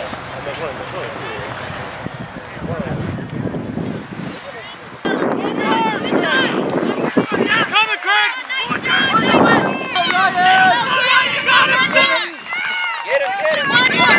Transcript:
Get him, get him!